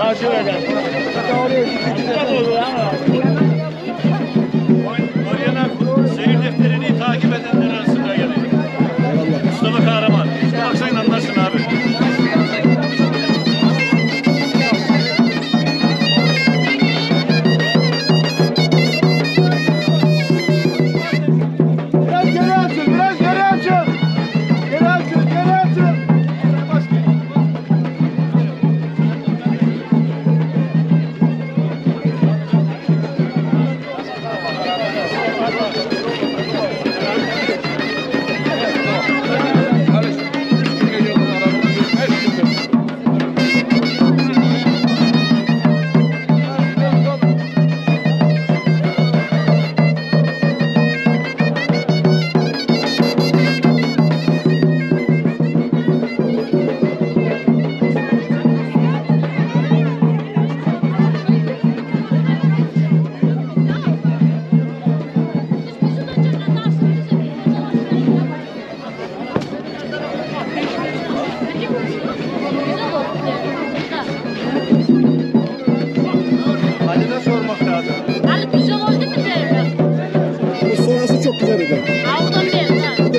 啊，就是这。教练，教练，了？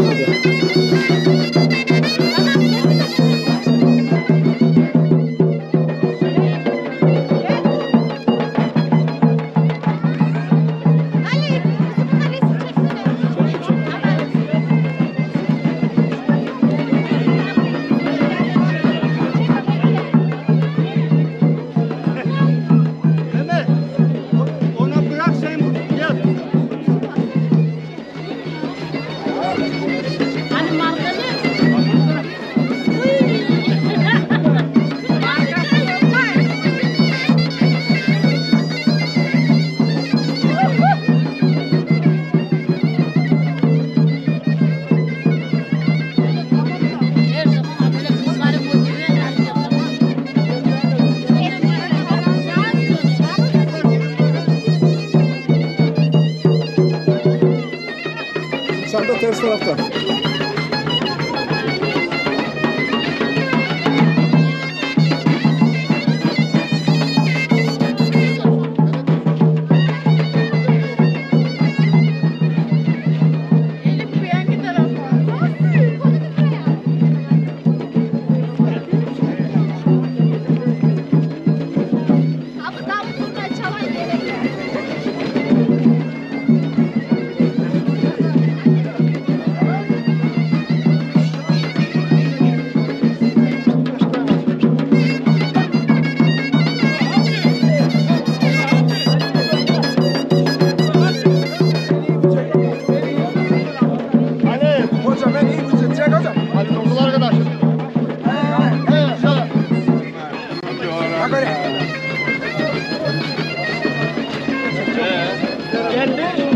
não. hasta la. and then